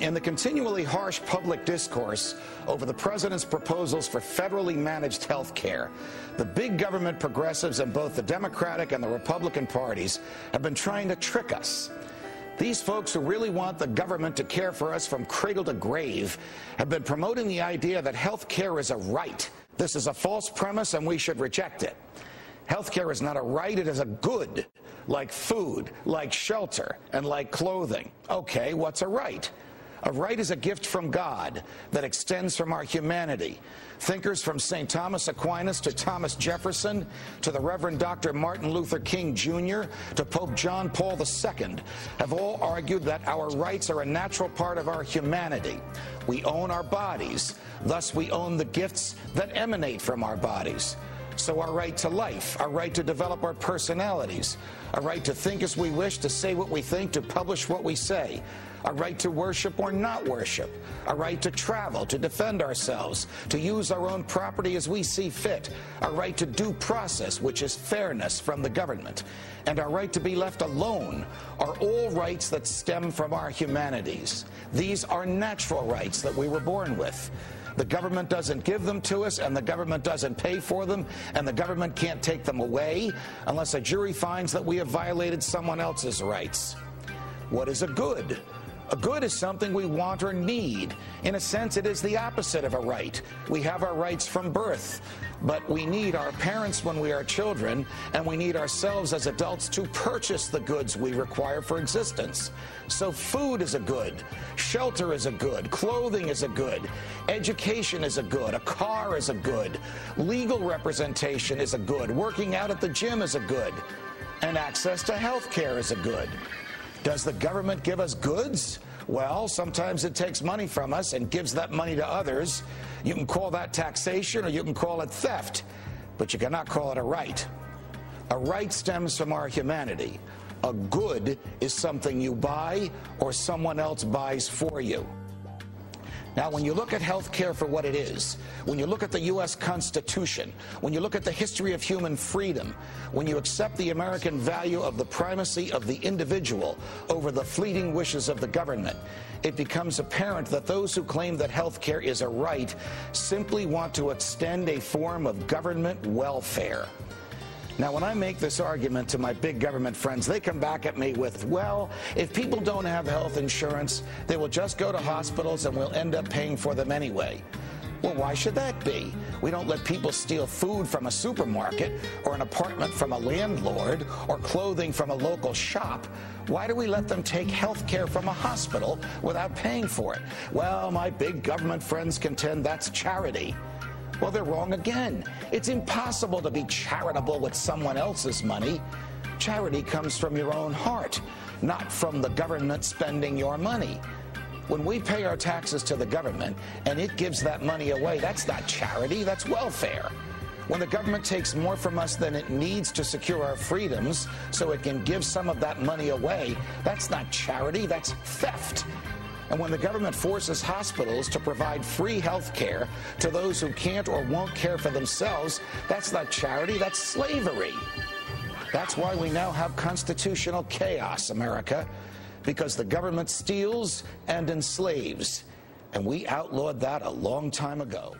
In the continually harsh public discourse over the president's proposals for federally managed health care, the big government progressives in both the Democratic and the Republican parties have been trying to trick us. These folks who really want the government to care for us from cradle to grave have been promoting the idea that health care is a right. This is a false premise and we should reject it. Health care is not a right, it is a good, like food, like shelter, and like clothing. Okay, what's a right? A right is a gift from God that extends from our humanity. Thinkers from St. Thomas Aquinas to Thomas Jefferson to the Reverend Dr. Martin Luther King Jr. to Pope John Paul II have all argued that our rights are a natural part of our humanity. We own our bodies, thus, we own the gifts that emanate from our bodies. So, our right to life, our right to develop our personalities, our right to think as we wish, to say what we think, to publish what we say, our right to worship or not worship, our right to travel, to defend ourselves, to use our own property as we see fit, our right to due process, which is fairness from the government, and our right to be left alone are all rights that stem from our humanities. These are natural rights that we were born with. The government doesn't give them to us, and the government doesn't pay for them, and the government can't take them away unless a jury finds that we have violated someone else's rights. What is a good? A good is something we want or need. In a sense, it is the opposite of a right. We have our rights from birth, but we need our parents when we are children, and we need ourselves as adults to purchase the goods we require for existence. So food is a good, shelter is a good, clothing is a good, education is a good, a car is a good, legal representation is a good, working out at the gym is a good, and access to health care is a good. Does the government give us goods? Well, sometimes it takes money from us and gives that money to others. You can call that taxation or you can call it theft, but you cannot call it a right. A right stems from our humanity. A good is something you buy or someone else buys for you. Now, when you look at health care for what it is, when you look at the U.S. Constitution, when you look at the history of human freedom, when you accept the American value of the primacy of the individual over the fleeting wishes of the government, it becomes apparent that those who claim that health care is a right simply want to extend a form of government welfare. Now, when I make this argument to my big government friends, they come back at me with, well, if people don't have health insurance, they will just go to hospitals and we'll end up paying for them anyway. Well, why should that be? We don't let people steal food from a supermarket or an apartment from a landlord or clothing from a local shop. Why do we let them take health care from a hospital without paying for it? Well, my big government friends contend that's charity. Well, they're wrong again. It's impossible to be charitable with someone else's money. Charity comes from your own heart, not from the government spending your money. When we pay our taxes to the government and it gives that money away, that's not charity, that's welfare. When the government takes more from us than it needs to secure our freedoms so it can give some of that money away, that's not charity, that's theft. And when the government forces hospitals to provide free health care to those who can't or won't care for themselves, that's not charity, that's slavery. That's why we now have constitutional chaos, America, because the government steals and enslaves. And we outlawed that a long time ago.